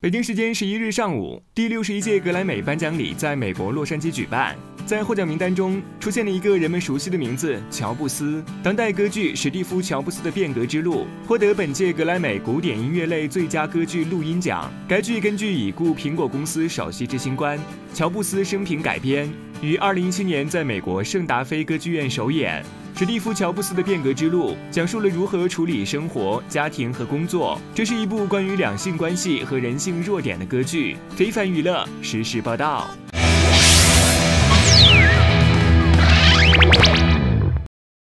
北京时间十一日上午，第六十一届格莱美颁奖礼在美国洛杉矶举办。在获奖名单中出现了一个人们熟悉的名字——乔布斯。当代歌剧史蒂夫·乔布斯的变革之路获得本届格莱美古典音乐类最佳歌剧录音奖。该剧根据已故苹果公司首席执行官乔布斯生平改编，于二零一七年在美国圣达菲歌剧院首演。史蒂夫·乔布斯的变革之路讲述了如何处理生活、家庭和工作。这是一部关于两性关系和人性弱点的歌剧。非凡娱乐实时报道。